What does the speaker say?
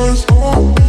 was on.